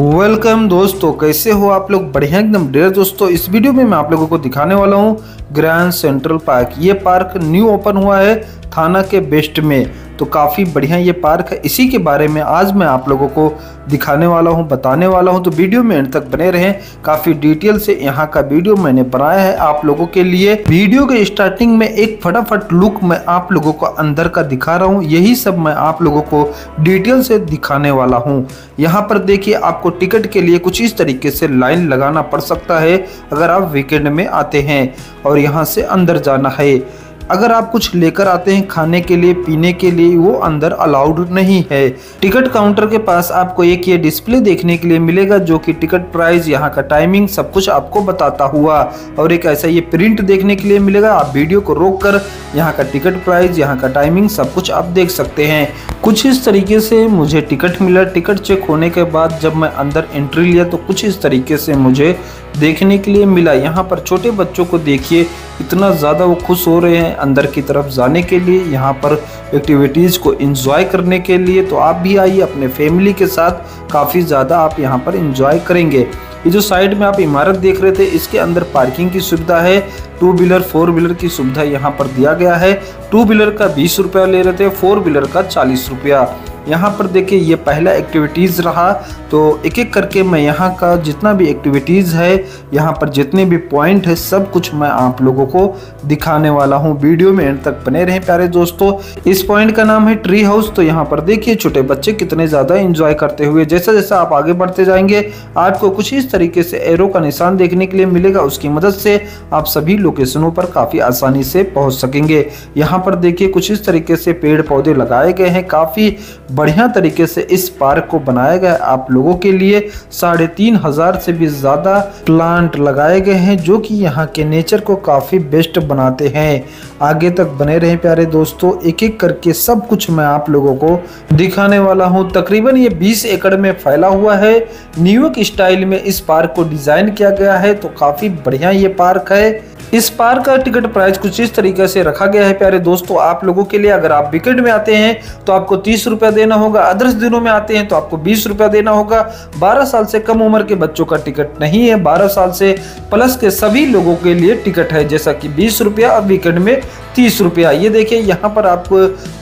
Welcome दोस्तों, कैसे हो आप लोग? बढ़िया एकदम डेयर दोस्तों, इस वीडियो में मैं आप लोगों को दिखाने वाला हूँ ग्रैंड सेंट्रल पार्क। ये पार्क न्यू ओपन हुआ है, थाना के बेस्ट में। तो काफ़ी बढ़िया ये पार्क है। इसी के बारे में आज मैं आप लोगों को दिखाने वाला हूँ, बताने वाला हूँ। तो वीडियो में एंड तक बने रहें। काफ़ी डिटेल से यहाँ का वीडियो मैंने बनाया है आप लोगों के लिए। वीडियो के स्टार्टिंग में एक फटाफट लुक मैं आप लोगों को अंदर का दिखा रहा हूँ। यही सब मैं आप लोगों को डिटेल से दिखाने वाला हूँ। यहाँ पर देखिए, आपको टिकट के लिए कुछ इस तरीके से लाइन लगाना पड़ सकता है, अगर आप वीकेंड में आते हैं और यहाँ से अंदर जाना है। अगर आप कुछ लेकर आते हैं खाने के लिए, पीने के लिए, वो अंदर अलाउड नहीं है। टिकट काउंटर के पास आपको एक ये डिस्प्ले देखने के लिए मिलेगा, जो कि टिकट प्राइस यहाँ का टाइमिंग सब कुछ आपको बताता हुआ। और एक ऐसा ये प्रिंट देखने के लिए मिलेगा, आप वीडियो को रोक कर यहाँ का टिकट प्राइस यहाँ का टाइमिंग सब कुछ आप देख सकते हैं। कुछ इस तरीके से मुझे टिकट मिला। टिकट चेक होने के बाद जब मैं अंदर एंट्री लिया तो कुछ इस तरीके से मुझे देखने के लिए मिला। यहाँ पर छोटे बच्चों को देखिए, इतना ज़्यादा वो खुश हो रहे हैं अंदर की तरफ़ जाने के लिए। यहाँ पर एक्टिविटीज़ को एंजॉय करने के लिए तो आप भी आइए, अपने फैमिली के साथ काफ़ी ज़्यादा आप यहाँ पर एंजॉय करेंगे। ये जो साइड में आप इमारत देख रहे थे, इसके अंदर पार्किंग की सुविधा है। टू व्हीलर फोर व्हीलर की सुविधा यहाँ पर दिया गया है। टू व्हीलर का बीस रुपया ले रहे थे फोर व्हीलर का चालीस रुपया। यहाँ पर देखिए, ये पहला एक्टिविटीज़ रहा। तो एक एक करके मैं यहाँ का जितना भी एक्टिविटीज़ है, यहाँ पर जितने भी पॉइंट है, सब कुछ मैं आप लोगों को दिखाने वाला हूँ। वीडियो में एंड तक बने रहें प्यारे दोस्तों। इस पॉइंट का नाम है ट्री हाउस तो यहाँ पर देखिए, छोटे बच्चे कितने ज़्यादा इंजॉय करते हुए जैसा जैसा आप आगे बढ़ते जाएँगे, आपको कुछ इस तरीके से एरो का निशान देखने के लिए मिलेगा। उसकी मदद से आप सभी लोकेशनों पर काफ़ी आसानी से पहुँच सकेंगे। यहाँ पर देखिए, कुछ इस तरीके से पेड़ पौधे लगाए गए हैं। काफ़ी बढ़िया तरीके से इस पार्क को बनाया गया। आप लोगों के लिए साढ़े तीन हज़ार से भी ज़्यादा प्लांट लगाए गए हैं, जो कि यहाँ के नेचर को काफ़ी बेस्ट बनाते हैं। आगे तक बने रहे प्यारे दोस्तों। एक एक करके सब कुछ मैं आप लोगों को दिखाने वाला हूँ। तकरीबन ये 20 एकड़ में फैला हुआ है। न्यूयॉर्क स्टाइल में इस पार्क को डिज़ाइन किया गया है तो काफ़ी बढ़िया ये पार्क है। इस पार्क का टिकट प्राइस कुछ इस तरीके से रखा गया है, प्यारे दोस्तों। आप लोगों के लिए अगर आप वीकेंड में आते हैं तो आपको तीस रुपया देना होगा। अदर्स दिनों में आते हैं तो आपको बीस रुपया देना होगा। बारह साल से कम उम्र के बच्चों का टिकट नहीं है। बारह साल से प्लस के सभी लोगों के लिए टिकट है, जैसा कि बीस रुपया और वीकेंड में तीस रुपया। ये देखिए, यहाँ पर आप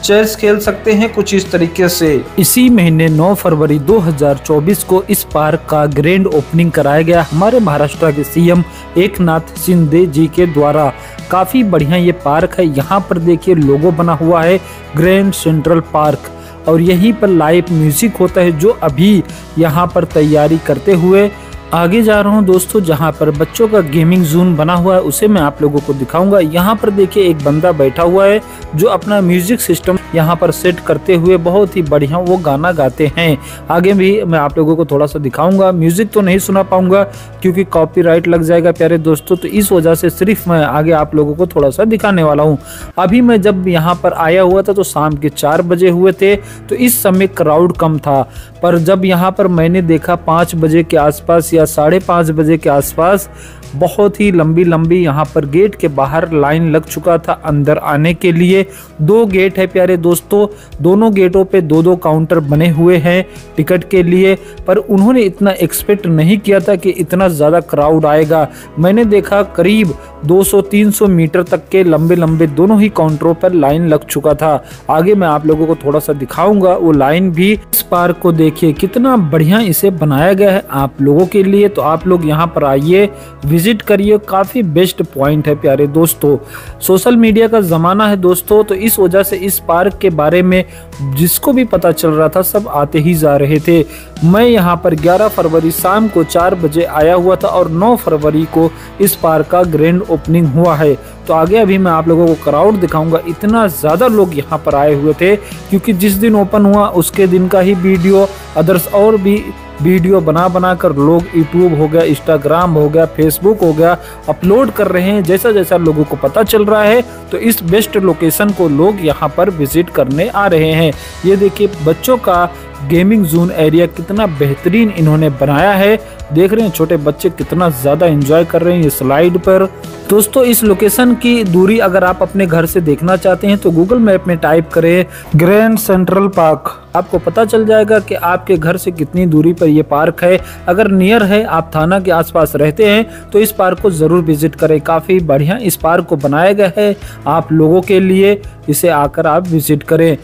चेस खेल सकते हैं कुछ इस तरीके से। इसी महीने 9 फरवरी 2024 को इस पार्क का ग्रैंड ओपनिंग कराया गया। हमारे महाराष्ट्र के सीएम एक नाथ शिंदे जी के द्वारा काफ़ी बढ़िया ये पार्क है। यहाँ पर देखिए लोगो बना हुआ है ग्रैंड सेंट्रल पार्क और यहीं पर लाइव म्यूज़िक होता है जो अभी यहाँ पर तैयारी करते हुए आगे जा रहा हूँ दोस्तों, जहाँ पर बच्चों का गेमिंग जोन बना हुआ है, उसे मैं आप लोगों को दिखाऊँगा। यहाँ पर देखिए एक बंदा बैठा हुआ है, जो अपना म्यूज़िक सिस्टम यहाँ पर सेट करते हुए बहुत ही बढ़िया वो गाना गाते हैं। आगे भी मैं आप लोगों को थोड़ा सा दिखाऊँगा। म्यूज़िक तो नहीं सुना पाऊँगा, क्योंकि कॉपीराइट लग जाएगा प्यारे दोस्तों तो इस वजह से सिर्फ़ मैं आगे आप लोगों को थोड़ा सा दिखाने वाला हूँ। अभी मैं जब यहाँ पर आया हुआ था तो शाम के चार बजे हुए थे तो इस समय क्राउड कम था। पर जब यहाँ पर मैंने देखा, पाँच बजे के आसपास या साढ़े पाँच बजे के आसपास बहुत ही लंबी लंबी यहाँ पर गेट के बाहर लाइन लग चुका था अंदर आने के लिए। दो गेट है प्यारे दोस्तों, दोनों गेटों पे दो दो काउंटर बने हुए हैं टिकट के लिए, पर उन्होंने इतना एक्सपेक्ट नहीं किया था कि इतना ज़्यादा क्राउड आएगा। मैंने देखा करीब 200-300 मीटर तक के लंबे लंबे दोनों ही काउंटरों पर लाइन लग चुका था। आगे मैं आप लोगों को थोड़ा सा दिखाऊँगा, वो लाइन भी इस पार्क को देखिए, कितना बढ़िया इसे बनाया गया है आप लोगों के लिए। तो आप लोग यहाँ पर आइए विज़िट करिए, काफ़ी बेस्ट पॉइंट है प्यारे दोस्तों। सोशल मीडिया का ज़माना है दोस्तों तो इस वजह से इस पार्क के बारे में जिसको भी पता चल रहा था, सब आते ही जा रहे थे। मैं यहाँ पर 11 फरवरी शाम को चार बजे आया हुआ था और 9 फरवरी को इस पार्क का ग्रैंड ओपनिंग हुआ है। तो आगे अभी मैं आप लोगों को क्राउड दिखाऊँगा। इतना ज़्यादा लोग यहाँ पर आए हुए थे, क्योंकि जिस दिन ओपन हुआ, उसके दिन का ही वीडियो अदर्स और भी वीडियो बना बना कर लोग यूट्यूब हो गया इंस्टाग्राम हो गया फेसबुक हो गया अपलोड कर रहे हैं। जैसा जैसा लोगों को पता चल रहा है तो इस बेस्ट लोकेशन को लोग यहाँ पर विज़िट करने आ रहे हैं। ये देखिए, बच्चों का गेमिंग जोन एरिया कितना बेहतरीन इन्होंने बनाया है। देख रहे हैं छोटे बच्चे कितना ज़्यादा एंजॉय कर रहे हैं ये स्लाइड पर। दोस्तों, इस लोकेशन की दूरी अगर आप अपने घर से देखना चाहते हैं तो गूगल मैप में टाइप करें ग्रैंड सेंट्रल पार्क आपको पता चल जाएगा कि आपके घर से कितनी दूरी पर यह पार्क है। अगर नियर है, आप थाना के आसपास रहते हैं तो इस पार्क को ज़रूर विज़िट करें। काफ़ी बढ़िया इस पार्क को बनाया गया है आप लोगों के लिए। इसे आकर आप विज़िट करें।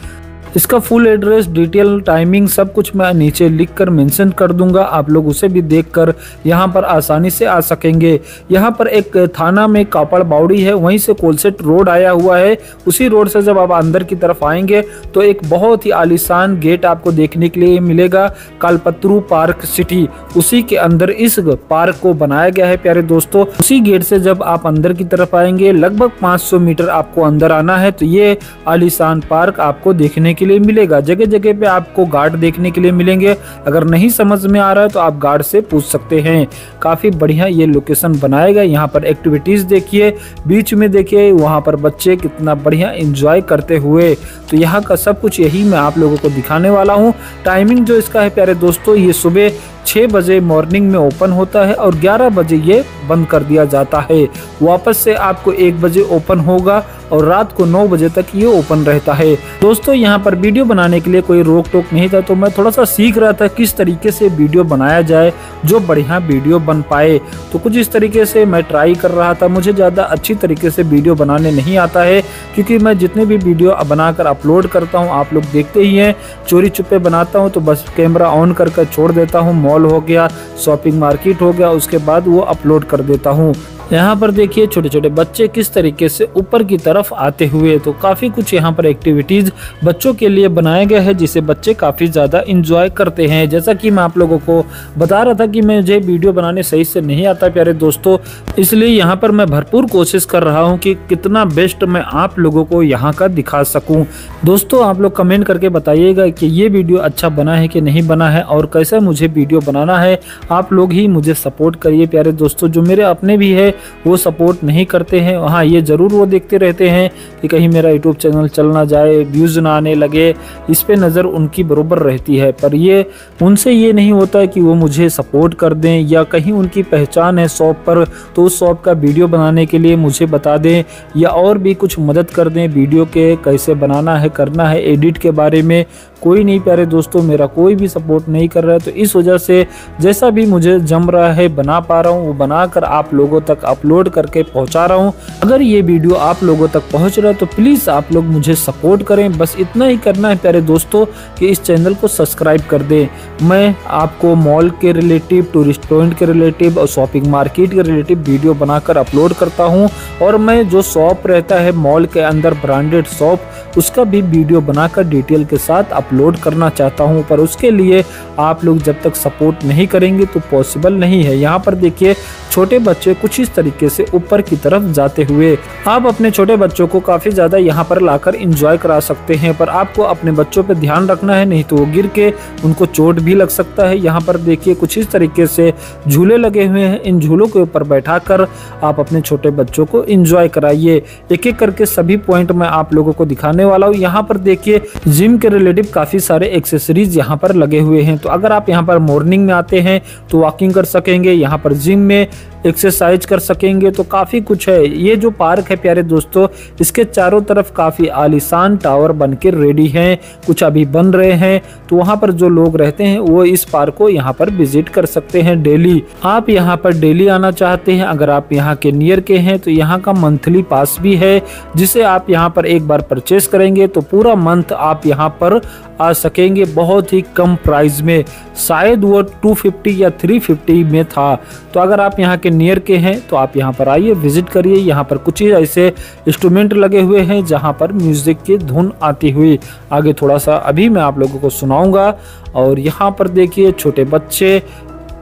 इसका फुल एड्रेस डिटेल टाइमिंग सब कुछ मैं नीचे लिख कर मैंशन कर दूँगा। आप लोग उसे भी देख कर यहाँ पर आसानी से आ सकेंगे। यहाँ पर एक थाना में कापड़ बाउड़ी है, वहीं से कोलसेट रोड आया हुआ है। उसी रोड से जब आप अंदर की तरफ़ आएँगे तो एक बहुत ही आलिशान गेट आपको देखने के लिए मिलेगा, कालपत्रु पार्क सिटी। उसी के अंदर इस पार्क को बनाया गया है, प्यारे दोस्तों। उसी गेट से जब आप अंदर की तरफ़ आएँगे, लगभग 500 मीटर आपको अंदर आना है तो ये आलिशान पार्क आपको देखने के लिए मिलेगा। जगह जगह पे आपको गार्ड देखने के लिए मिलेंगे। अगर नहीं समझ में आ रहा है तो आप गार्ड से पूछ सकते हैं। काफ़ी बढ़िया ये लोकेशन बनाया गया। यहाँ पर एक्टिविटीज़ देखिए। बीच में देखिए, वहाँ पर बच्चे कितना बढ़िया इंजॉय करते हुए। तो यहाँ का सब कुछ यही मैं आप लोगों को दिखाने वाला हूँ। टाइमिंग जो इसका है, प्यारे दोस्तों, ये सुबह छः बजे मॉर्निंग में ओपन होता है और 11 बजे ये बंद कर दिया जाता है। वापस से आपको एक बजे ओपन होगा और रात को 9 बजे तक ये ओपन रहता है। दोस्तों, यहाँ पर वीडियो बनाने के लिए कोई रोक टोक नहीं था तो मैं थोड़ा सा सीख रहा था किस तरीके से वीडियो बनाया जाए जो बढ़िया वीडियो बन पाए। तो कुछ इस तरीके से मैं ट्राई कर रहा था। मुझे ज़्यादा अच्छी तरीके से वीडियो बनाने नहीं आता है, क्योंकि मैं जितने भी वीडियो बनाकर अपलोड करता हूँ, आप लोग देखते ही हैं। चोरी चुप्पे बनाता हूँ तो बस कैमरा ऑन करके छोड़ देता हूँ मॉल हो गया शॉपिंग मार्केट हो गया उसके बाद वो अपलोड कर देता हूँ। यहाँ पर देखिए छोटे छोटे बच्चे किस तरीके से ऊपर की तरफ़ आते हुए तो काफ़ी कुछ यहाँ पर एक्टिविटीज़ बच्चों के लिए बनाया गया है, जिसे बच्चे काफ़ी ज़्यादा इंजॉय करते हैं। जैसा कि मैं आप लोगों को बता रहा था कि मुझे वीडियो बनाने सही से नहीं आता प्यारे दोस्तों, इसलिए यहाँ पर मैं भरपूर कोशिश कर रहा हूँ कि कितना बेस्ट मैं आप लोगों को यहाँ का दिखा सकूँ। दोस्तों, आप लोग कमेंट करके बताइएगा कि ये वीडियो अच्छा बना है कि नहीं बना है और कैसा मुझे वीडियो बनाना है। आप लोग ही मुझे सपोर्ट करिए प्यारे दोस्तों, जो मेरे अपने भी है वो सपोर्ट नहीं करते हैं। हाँ ये ज़रूर वो देखते रहते हैं कि कहीं मेरा यूट्यूब चैनल चल ना जाए व्यूज़ ना आने लगे, इस पर नज़र उनकी बरोबर रहती है। पर ये, उनसे ये नहीं होता कि वो मुझे सपोर्ट कर दें या कहीं उनकी पहचान है शॉप पर तो उस शॉप का वीडियो बनाने के लिए मुझे बता दें या और भी कुछ मदद कर दें। वीडियो के कैसे बनाना है, करना है एडिट के बारे में कोई नहीं प्यारे दोस्तों, मेरा कोई भी सपोर्ट नहीं कर रहा है। तो इस वजह से जैसा भी मुझे जम रहा है, बना पा रहा हूँ, वो बनाकर आप लोगों तक अपलोड करके पहुँचा रहा हूँ। अगर ये वीडियो आप लोगों तक पहुँच रहा है तो प्लीज़ आप लोग मुझे सपोर्ट करें। बस इतना ही करना है प्यारे दोस्तों, कि इस चैनल को सब्सक्राइब कर दें। मैं आपको मॉल के रिलेटिव टूरिस्ट पॉइंट के रिलेटिव और शॉपिंग मार्केट के रिलेटिव वीडियो बनाकर अपलोड करता हूँ। और मैं जो शॉप रहता है मॉल के अंदर ब्रांडेड शॉप उसका भी वीडियो बनाकर डिटेल के साथ अपलोड करना चाहता हूँ, पर उसके लिए आप लोग जब तक सपोर्ट नहीं करेंगे तो पॉसिबल नहीं है। यहाँ पर देखिए, छोटे बच्चे कुछ इस तरीके से ऊपर की तरफ़ जाते हुए। आप अपने छोटे बच्चों को काफ़ी ज़्यादा यहाँ पर लाकर इंजॉय करा सकते हैं, पर आपको अपने बच्चों पर ध्यान रखना है, नहीं तो वो गिर के उनको चोट भी लग सकता है। यहाँ पर देखिए, कुछ इस तरीके से झूले लगे हुए हैं। इन झूलों के ऊपर बैठा कर आप अपने छोटे बच्चों को इंजॉय कराइए। एक एक करके सभी पॉइंट मैं आप लोगों को दिखाने वाला हूँ। यहाँ पर देखिए जिम के रिलेटिव काफ़ी सारे एक्सेसरीज यहाँ पर लगे हुए हैं। तो अगर आप यहाँ पर मॉर्निंग में आते हैं तो वॉकिंग कर सकेंगे। यहाँ पर जिम में एक्सरसाइज कर सकेंगे तो काफ़ी कुछ है। ये जो पार्क है प्यारे दोस्तों, इसके चारों तरफ़ काफ़ी आलिशान टावर बन के रेडी हैं, कुछ अभी बन रहे हैं। तो वहाँ पर जो लोग रहते हैं, वो इस पार्क को यहाँ पर विज़िट कर सकते हैं डेली आप यहाँ पर डेली आना चाहते हैं, अगर आप यहाँ के नियर के हैं तो यहाँ का मंथली पास भी है, जिसे आप यहाँ पर एक बार परचेस करेंगे तो पूरा मंथ आप यहाँ पर आ सकेंगे बहुत ही कम प्राइस में। शायद वो 250 या 350 में था। तो अगर आप यहाँ के नियर के हैं तो आप यहाँ पर आइए विज़िट करिए। यहाँ पर कुछ ही ऐसे इंस्ट्रूमेंट लगे हुए हैं, जहाँ पर म्यूज़िक की धुन आती हुई। आगे थोड़ा सा अभी मैं आप लोगों को सुनाऊँगा। और यहाँ पर देखिए, छोटे बच्चे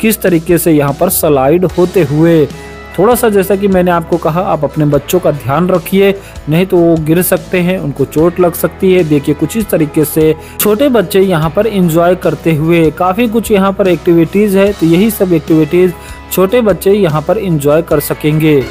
किस तरीके से यहाँ पर स्लाइड होते हुए थोड़ा सा जैसा कि मैंने आपको कहा, आप अपने बच्चों का ध्यान रखिए, नहीं तो वो गिर सकते हैं, उनको चोट लग सकती है। देखिए, कुछ इस तरीके से छोटे बच्चे यहाँ पर इंजॉय करते हुए, काफ़ी कुछ यहाँ पर एक्टिविटीज़ है तो यही सब एक्टिविटीज़ छोटे बच्चे यहाँ पर इंजॉय कर सकेंगे।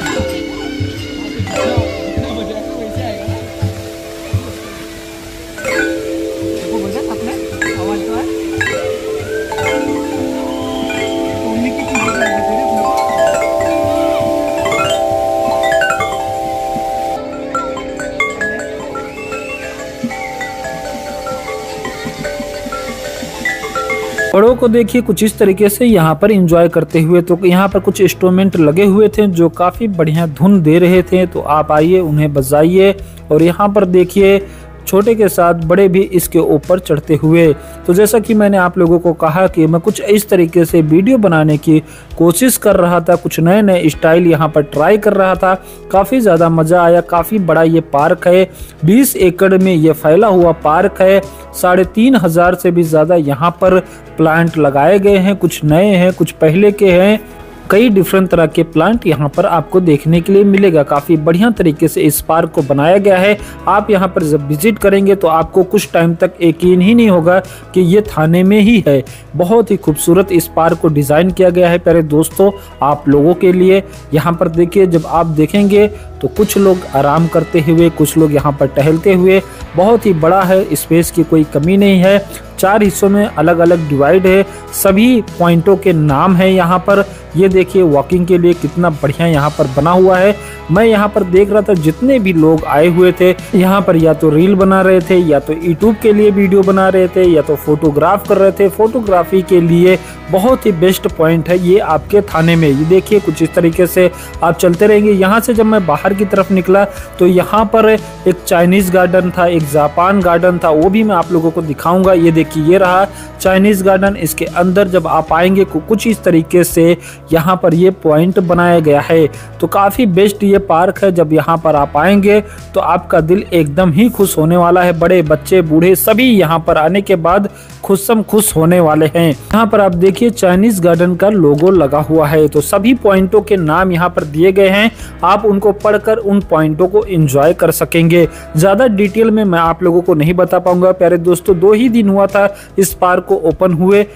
को देखिए, कुछ इस तरीके से यहाँ पर इंजॉय करते हुए तो यहाँ पर कुछ इंस्ट्रूमेंट लगे हुए थे जो काफ़ी बढ़िया धुन दे रहे थे तो आप आइए, उन्हें बजाइए और यहाँ पर देखिए छोटे के साथ बड़े भी इसके ऊपर चढ़ते हुए। तो जैसा कि मैंने आप लोगों को कहा कि मैं कुछ इस तरीके से वीडियो बनाने की कोशिश कर रहा था, कुछ नए नए स्टाइल यहाँ पर ट्राई कर रहा था। काफ़ी ज़्यादा मज़ा आया, काफ़ी बड़ा ये पार्क है। 20 एकड़ में ये फैला हुआ पार्क है। साढ़े तीन हज़ार से भी ज़्यादा यहाँ पर प्लांट लगाए गए हैं, कुछ नए हैं, कुछ पहले के हैं। कई डिफरेंट तरह के प्लांट यहाँ पर आपको देखने के लिए मिलेगा। काफ़ी बढ़िया तरीके से इस पार्क को बनाया गया है। आप यहाँ पर जब विज़िट करेंगे तो आपको कुछ टाइम तक यकीन ही नहीं होगा कि ये थाने में ही है। बहुत ही खूबसूरत इस पार्क को डिज़ाइन किया गया है प्यारे दोस्तों, आप लोगों के लिए। यहाँ पर देखिए, जब आप देखेंगे तो कुछ लोग आराम करते हुए, कुछ लोग यहाँ पर टहलते हुए। बहुत ही बड़ा है स्पेस की कोई कमी नहीं है। चार हिस्सों में अलग अलग डिवाइड है। सभी पॉइंटों के नाम है यहाँ पर। ये देखिए वॉकिंग के लिए कितना बढ़िया यहाँ पर बना हुआ है। मैं यहाँ पर देख रहा था, जितने भी लोग आए हुए थे, यहाँ पर या तो रील बना रहे थे, या तो यूट्यूब के लिए वीडियो बना रहे थे, या तो फोटोग्राफ कर रहे थे। फोटोग्राफी के लिए बहुत ही बेस्ट पॉइंट है ये आपके थाने में। ये देखिए, कुछ इस तरीके से आप चलते रहेंगे। यहाँ से जब मैं बाहर की तरफ़ निकला तो यहाँ पर एक चाइनीज़ गार्डन था, एक जापान गार्डन था, वो भी मैं आप लोगों को दिखाऊँगा। ये देखिए ये रहा चाइनीज़ गार्डन इसके अंदर जब आप आएँगे कुछ इस तरीके से यहाँ पर ये पॉइंट बनाया गया है। तो काफ़ी बेस्ट ये पार्क है। जब यहाँ पर आप आएँगे तो आपका दिल एकदम ही खुश होने वाला है। बड़े बच्चे, बूढ़े सभी यहाँ पर आने के बाद खुशम खुश होने वाले हैं। यहाँ पर आप देखिए चाइनीज़ गार्डन का लोगो लगा हुआ है। तो सभी पॉइंटों के नाम यहाँ पर दिए गए हैं। आप उनको पढ़कर उन पॉइंटों को एंजॉय कर सकेंगे। ज़्यादा डिटेल में मैं आप लोगों को नहीं बता पाऊँगा। प्यारे दोस्तों, दो ही दिन हुआ था इस पार्क को ओपन हुए।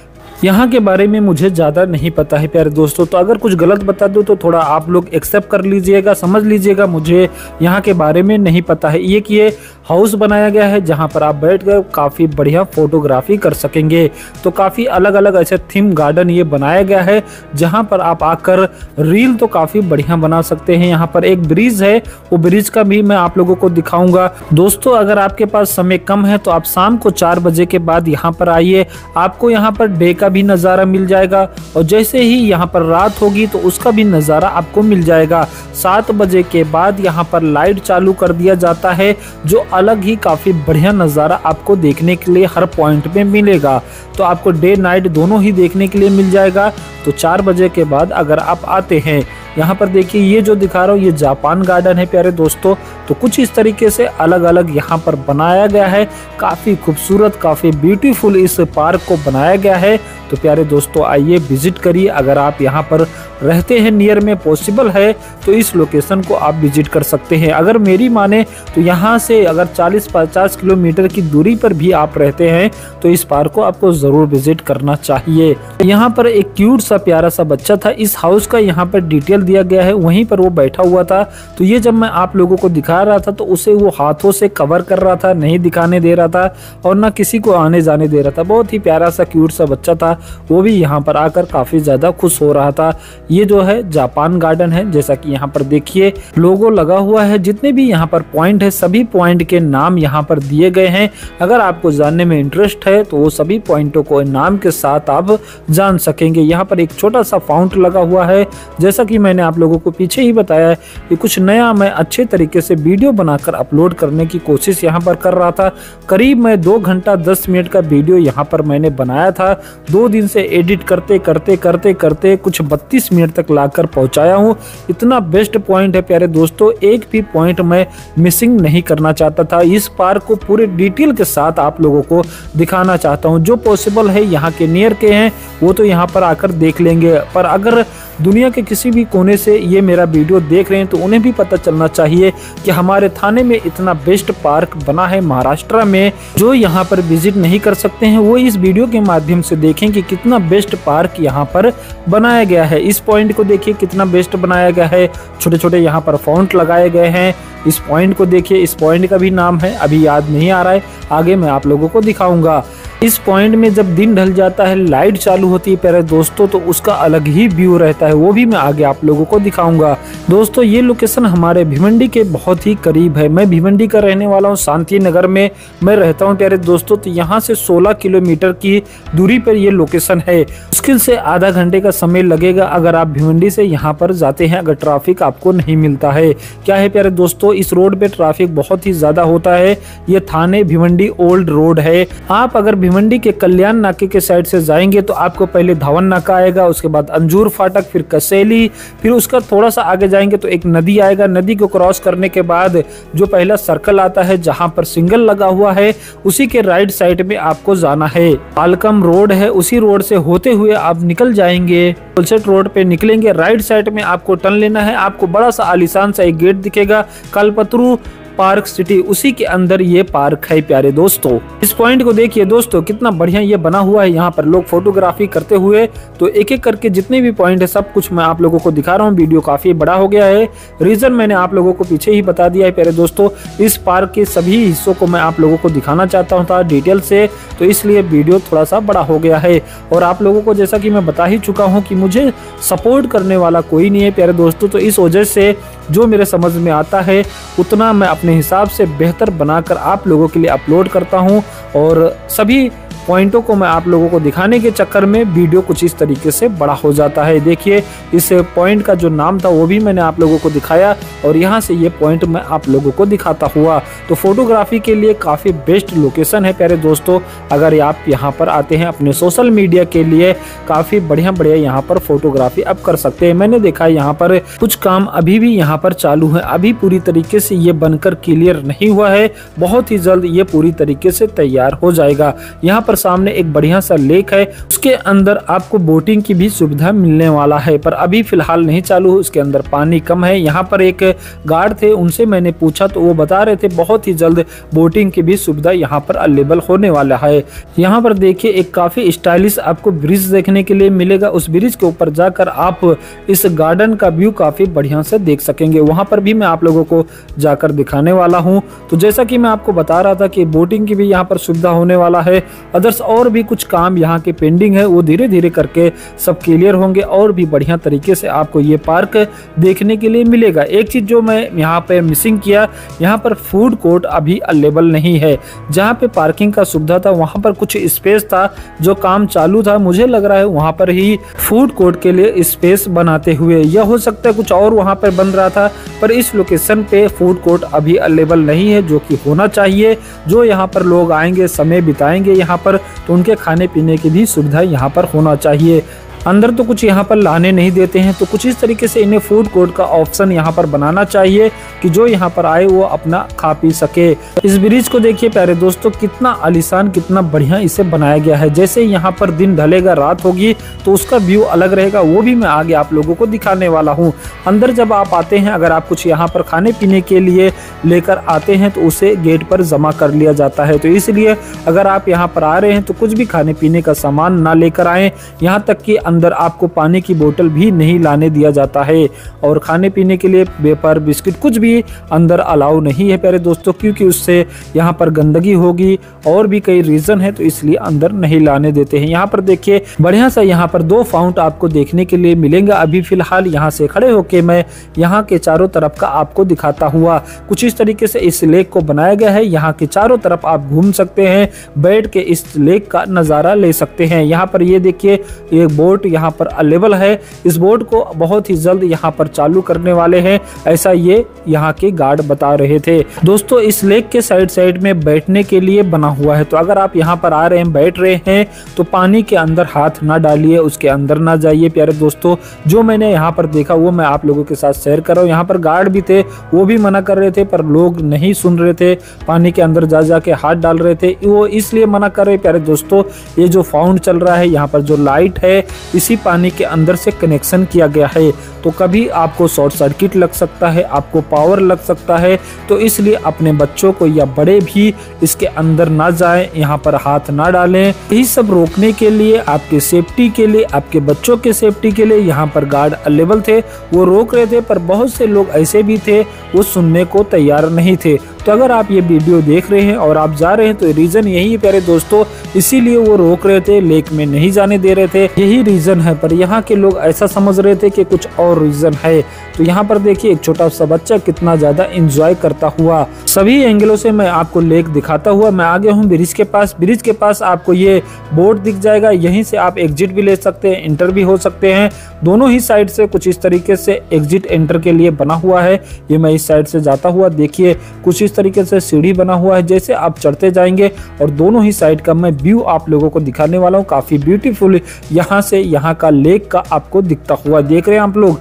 यहाँ के बारे में मुझे ज़्यादा नहीं पता है, प्यारे दोस्तों। तो अगर कुछ गलत बता दो तो थोड़ा आप लोग एक्सेप्ट कर लीजिएगा, समझ लीजिएगा। मुझे यहाँ के बारे में नहीं पता है। ये कि ये हाउस बनाया गया है, जहाँ पर आप बैठ कर काफ़ी बढ़िया फोटोग्राफी कर सकेंगे। तो काफ़ी अलग अलग ऐसे थीम गार्डन ये बनाया गया है, जहाँ पर आप आकर रील तो काफ़ी बढ़िया बना सकते हैं। यहाँ पर एक ब्रिज है, वो ब्रिज का भी मैं आप लोगों को दिखाऊँगा। दोस्तों, अगर आपके पास समय कम है तो आप शाम को चार बजे के बाद यहाँ पर आइए। आपको यहाँ पर डे का भी नज़ारा मिल जाएगा, और जैसे ही यहाँ पर रात होगी तो उसका भी नज़ारा आपको मिल जाएगा। सात बजे के बाद यहाँ पर लाइट चालू कर दिया जाता है, जो अलग ही काफ़ी बढ़िया नज़ारा आपको देखने के लिए हर पॉइंट में मिलेगा। तो आपको डे नाइट दोनों ही देखने के लिए मिल जाएगा। तो चार बजे के बाद अगर आप आते हैं, यहाँ पर देखिए ये जो दिखा रहा हूँ, ये जापान गार्डन है, प्यारे दोस्तों। तो कुछ इस तरीके से अलग अलग यहाँ पर बनाया गया है। काफ़ी खूबसूरत, काफ़ी ब्यूटीफुल इस पार्क को बनाया गया है। तो प्यारे दोस्तों, आइए विज़िट करिए। अगर आप यहाँ पर रहते हैं नियर में पॉसिबल है तो इस लोकेशन को आप विज़िट कर सकते हैं। अगर मेरी माने तो यहाँ से अगर 40-50 किलोमीटर की दूरी पर भी आप रहते हैं तो इस पार्क को आपको ज़रूर विज़िट करना चाहिए। यहाँ पर एक क्यूट सा, प्यारा सा बच्चा था। इस हाउस का यहाँ पर डिटेल दिया गया है। वहीं पर वो बैठा हुआ था। तो ये जब मैं आप लोगों को दिखा रहा था तो उसे वो हाथों से कवर कर रहा था, नहीं दिखाने दे रहा था और ना किसी को आने जाने दे रहा था। बहुत ही प्यारा सा क्यूट सा बच्चा था। वो भी यहाँ पर आकर काफ़ी ज़्यादा खुश हो रहा था। ये जो है, जापान गार्डन है, जैसा कि यहाँ पर देखिए, लोगो लगा हुआ है। जितने भी यहाँ पर पॉइंट है, सभी पॉइंट के नाम यहाँ पर दिए गए हैं। अगर आपको जानने में इंटरेस्ट है तो वो सभी पॉइंटों को नाम के साथ आप जान सकेंगे। यहाँ पर एक छोटा सा फाउंट लगा हुआ है। जैसा कि मैंने आप लोगों को पीछे ही बताया कि कुछ नया मैं अच्छे तरीके से वीडियो बनाकर अपलोड करने की कोशिश यहाँ पर कर रहा था। करीब मैं दो घंटा दस मिनट का वीडियो यहाँ पर मैंने बनाया था। दो दिन से एडिट करते करते करते करते कुछ बत्तीस मिनट तक लाकर पहुँचाया हूँ। इतना बेस्ट पॉइंट है प्यारे दोस्तों, एक भी पॉइंट मैं मिसिंग नहीं करना चाहता था। इस पार्क को पूरे डिटेल के साथ आप लोगों को दिखाना चाहता हूँ। जो पॉसिबल है यहाँ के नियर के हैं, वो तो यहाँ पर आकर देख लेंगे। पर अगर दुनिया के किसी भी कोने से ये मेरा वीडियो देख रहे हैं तो उन्हें भी पता चलना चाहिए कि हमारे थाने में इतना बेस्ट पार्क बना है महाराष्ट्र में, जो यहाँ पर विज़िट नहीं कर सकते हैं, वो इस वीडियो के माध्यम से देखें कि कितना बेस्ट पार्क यहाँ पर बनाया गया है। इस पॉइंट को देखिए, कितना बेस्ट बनाया गया है। छोटे छोटे यहाँ पर फाउंट लगाए गए हैं। इस पॉइंट को देखिए, इस पॉइंट का भी नाम है, अभी याद नहीं आ रहा है। आगे मैं आप लोगों को दिखाऊँगा। इस पॉइंट में जब दिन ढल जाता है लाइट चालू होती है प्यारे दोस्तों तो उसका अलग ही व्यू रहता है। वो भी मैं आगे आप लोगों को दिखाऊँगा। दोस्तों, ये लोकेशन हमारे भिवंडी के बहुत ही करीब है। मैं भिवंडी का रहने वाला हूँ, शांति नगर में मैं रहता हूँ प्यारे दोस्तों तो यहाँ से 16 किलोमीटर की दूरी पर ये लोकेशन है। मुश्किल से आधा घंटे का समय लगेगा अगर आप भिवंडी से यहाँ पर जाते हैं, अगर ट्रैफ़िक आपको नहीं मिलता है। क्या है प्यारे दोस्तों, इस रोड पे ट्रैफ़िक बहुत ही ज़्यादा होता है। ये थाने भिवंडी ओल्ड रोड है। आप अगर भिवंडी के कल्याण नाके के साइड से जाएँगे तो आपको पहले धवन नाका आएगा, उसके बाद अंजूर फाटक, फिर कसेली, फिर उसका थोड़ा सा आगे जाएँगे तो एक नदी आएगा। नदी को क्रॉस करने के बाद जो पहला सर्कल आता है, जहाँ पर सिंगल लगा हुआ है, उसी के राइट साइड में आपको जाना है। पालकम रोड है, उसी रोड से होते हुए आप निकल जाएँगे। पुलसेट रोड पे निकलेंगे राइट साइड में आपको टर्न लेना है, आपको बड़ा सा आलिशान सा एक गेट दिखेगा। कलपतरू पार्क सिटी, उसी के अंदर ये पार्क है, प्यारे दोस्तों। इस पॉइंट को देखिए दोस्तों, कितना बढ़िया ये बना हुआ है। यहाँ पर लोग फोटोग्राफी करते हुए तो एक एक करके जितने भी पॉइंट है, सब कुछ मैं आप लोगों को दिखा रहा हूँ। वीडियो काफ़ी बड़ा हो गया है। रीजन मैंने आप लोगों को पीछे ही बता दिया है, प्यारे दोस्तों। इस पार्क के सभी हिस्सों को मैं आप लोगों को दिखाना चाहता हूँ था डिटेल से तो इसलिए वीडियो थोड़ा सा बड़ा हो गया है। और आप लोगों को जैसा कि मैं बता ही चुका हूँ कि मुझे सपोर्ट करने वाला कोई नहीं है, प्यारे दोस्तों। तो इस वजह से जो मेरे समझ में आता है, उतना मैं अपने हिसाब से बेहतर बनाकर आप लोगों के लिए अपलोड करता हूँ और सभी पॉइंटों को मैं आप लोगों को दिखाने के चक्कर में वीडियो कुछ इस तरीके से बड़ा हो जाता है। देखिए, इस पॉइंट का जो नाम था, वो भी मैंने आप लोगों को दिखाया और यहाँ से ये पॉइंट मैं आप लोगों को दिखाता हुआ। तो फोटोग्राफी के लिए काफ़ी बेस्ट लोकेशन है प्यारे दोस्तों। अगर आप यहाँ पर आते हैं अपने सोशल मीडिया के लिए, काफ़ी बढ़िया बढ़िया यहाँ पर फोटोग्राफी अब कर सकते हैं। मैंने देखा है यहाँ पर कुछ काम अभी भी यहाँ पर चालू है। अभी पूरी तरीके से ये बनकर क्लियर नहीं हुआ है। बहुत ही जल्द ये पूरी तरीके से तैयार हो जाएगा। यहाँ पर सामने एक बढ़िया सा लेक है, उसके अंदर आपको बोटिंग की भी सुविधा मिलने वाला है, पर अभी फ़िलहाल नहीं चालू उसके अंदर पानी कम है। यहाँ पर एक गार्ड थे, उनसे मैंने पूछा तो वो बता रहे थे, बहुत ही जल्द बोटिंग की भी सुविधा यहाँ पर अवेलेबल होने वाला है। यहाँ पर देखिए, एक काफ़ी स्टाइलिश आपको ब्रिज देखने के लिए मिलेगा, उस ब्रिज के ऊपर जाकर आप इस गार्डन का व्यू काफ़ी बढ़िया से देख सकेंगे। वहाँ पर भी मैं आप लोगों को जाकर दिखाने वाला हूँ। तो जैसा कि मैं आपको बता रहा था कि बोटिंग की भी यहाँ पर सुविधा होने वाला है अदर्स और भी कुछ काम यहाँ के पेंडिंग है, वो धीरे धीरे करके सब क्लियर होंगे और भी बढ़िया तरीके से आपको ये पार्क देखने के लिए मिलेगा। एक चीज़ जो मैं यहाँ पे मिसिंग किया, यहाँ पर फ़ूड कोर्ट अभी अवेलेबल नहीं है। जहाँ पे पार्किंग का सुविधा था, वहाँ पर कुछ स्पेस था, जो काम चालू था, मुझे लग रहा है वहाँ पर ही फ़ूड कोर्ट के लिए स्पेस बनाते हुए। यह हो सकता है कुछ और वहाँ पर बन रहा था, पर इस लोकेशन पे फ़ूड कोर्ट अभी अवेलेबल नहीं है, जो कि होना चाहिए। जो यहाँ पर लोग आएँगे, समय बिताएँगे यहाँ पर तो उनके खाने पीने की भी सुविधा यहाँ पर होना चाहिए। अंदर तो कुछ यहाँ पर लाने नहीं देते हैं तो कुछ इस तरीके से इन्हें फ़ूड कोर्ट का ऑप्शन यहाँ पर बनाना चाहिए कि जो यहाँ पर आए वो अपना खा पी सके। इस ब्रिज को देखिए प्यारे दोस्तों, कितना आलिशान, कितना बढ़िया इसे बनाया गया है। जैसे यहाँ पर दिन ढलेगा, रात होगी तो उसका व्यू अलग रहेगा, वो भी मैं आगे आप लोगों को दिखाने वाला हूँ। अंदर जब आप आते हैं, अगर आप कुछ यहाँ पर खाने पीने के लिए लेकर आते हैं तो उसे गेट पर जमा कर लिया जाता है। तो इसलिए अगर आप यहाँ पर आ रहे हैं तो कुछ भी खाने पीने का सामान ना लेकर आए। यहाँ तक कि अंदर आपको पानी की बोतल भी नहीं लाने दिया जाता है। और खाने पीने के लिए पेपर बिस्किट कुछ भी अंदर अलाउ नहीं है प्यारे दोस्तों, क्योंकि उससे यहाँ पर गंदगी होगी और भी कई रीजन है तो इसलिए अंदर नहीं लाने देते हैं। यहाँ पर देखिए, बढ़िया सा यहाँ पर दो फाउंट आपको देखने के लिए मिलेंगे। अभी फ़िलहाल यहाँ से खड़े होके मैं यहाँ के चारों तरफ़ का आपको दिखाता हुआ कुछ इस तरीके से इस लेक को बनाया गया है। यहाँ के चारों तरफ़ आप घूम सकते हैं, बैठ के इस लेक का नज़ारा ले सकते हैं। यहाँ पर ये देखिए, एक बोट बोट यहाँ पर अवेलेबल है। इस बोट को बहुत ही जल्द यहाँ पर चालू करने वाले हैं। ऐसा ये यहाँ के गार्ड बता रहे थे। दोस्तों, इस लेक के साइड साइड में बैठने के लिए बना हुआ है। तो अगर आप यहाँ पर आ रहे हैं, बैठ रहे हैं तो पानी के अंदर हाथ ना डालिए, उसके अंदर ना जाइए। प्यारे दोस्तों, जो मैंने यहाँ पर देखा, वो मैं आप लोगों के साथ शेयर कर रहा हूँ। यहाँ पर गार्ड भी थे, वो भी मना कर रहे थे, पर लोग नहीं सुन रहे थे। पानी के अंदर जा जाके हाथ डाल रहे थे। वो इसलिए मना कर रहे प्यारे दोस्तों, ये जो फाउंड चल रहा है, यहाँ पर जो लाइट है इसी पानी के अंदर से कनेक्शन किया गया है। तो कभी आपको शॉर्ट सर्किट लग सकता है, आपको पावर लग सकता है। तो इसलिए अपने बच्चों को या बड़े भी इसके अंदर ना जाएँ, यहाँ पर हाथ ना डालें। यही सब रोकने के लिए, आपके सेफ्टी के लिए, आपके बच्चों के सेफ्टी के लिए यहाँ पर गार्ड अवेलेबल थे। वो रोक रहे थे, पर बहुत से लोग ऐसे भी थे, वो सुनने को तैयार नहीं थे। तो अगर आप ये वीडियो देख रहे हैं और आप जा रहे हैं तो रीजन यही है प्यारे दोस्तों, इसीलिए वो रोक रहे थे लेक में नहीं जाने दे रहे थे। यही रीजन है, पर यहाँ के लोग ऐसा समझ रहे थे कि कुछ और रीजन है। तो यहाँ पर देखिए, एक छोटा सा बच्चा कितना ज़्यादा इंजॉय करता हुआ। सभी एंगलों से मैं आपको लेक दिखाता हुआ, मैं आगे हूँ ब्रिज के पास। ब्रिज के पास आपको ये बोर्ड दिख जाएगा, यहीं से आप एग्जिट भी ले सकते हैं इंटर भी हो सकते हैं। दोनों ही साइड से कुछ इस तरीके से एग्जिट एंटर के लिए बना हुआ है। ये मैं इस साइड से जाता हुआ, देखिए, कुछ इस तरीके से सीढ़ी बना हुआ है जैसे आप चढ़ते जाएँगे और दोनों ही साइड का मैं व्यू आप लोगों को दिखाने वाला हूँ। काफ़ी ब्यूटीफुल यहाँ से यहाँ का लेक का आपको दिखता हुआ देख रहे हैं आप लोग।